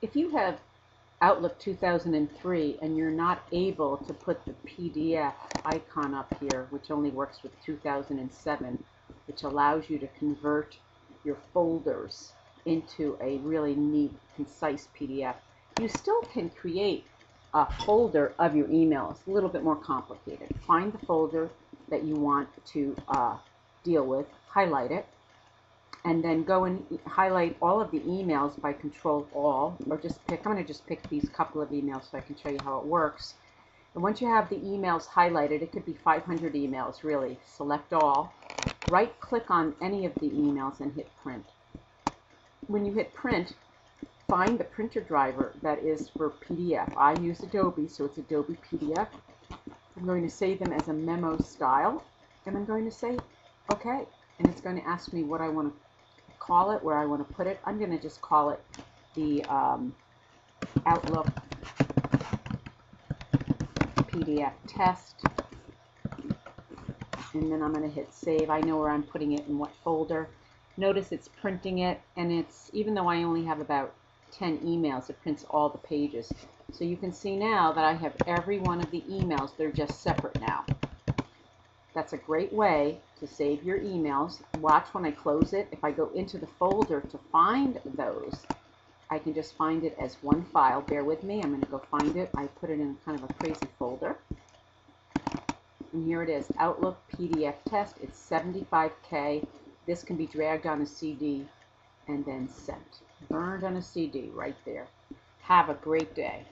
if you have Outlook 2003 and you're not able to put the PDF icon up here, which only works with 2007, which allows you to convert your folders into a really neat, concise PDF, you still can create a folder of your emails. A little bit more complicated. Find the folder that you want to uh, deal with, highlight it, and then go and highlight all of the emails by control all or just pick I'm going to just pick these couple of emails so I can show you how it works. And once you have the emails highlighted it could be 500 emails really. Select all right click on any of the emails and hit print. When you hit print find the printer driver that is for PDF I use Adobe so it's Adobe PDF I'm going to save them as a memo style and I'm going to say okay and it's going to ask me what I want to call it, where I want to put it. I'm going to just call it the um, Outlook PDF test. And then I'm going to hit save. I know where I'm putting it in what folder. Notice it's printing it, and it's, even though I only have about 10 emails, it prints all the pages. So you can see now that I have every one of the emails, they're just separate now. That's a great way to save your emails. Watch when I close it. If I go into the folder to find those, I can just find it as one file. Bear with me. I'm going to go find it. I put it in kind of a crazy folder. And here it is, Outlook PDF test. It's 75K. This can be dragged on a CD and then sent. Burned on a CD right there. Have a great day.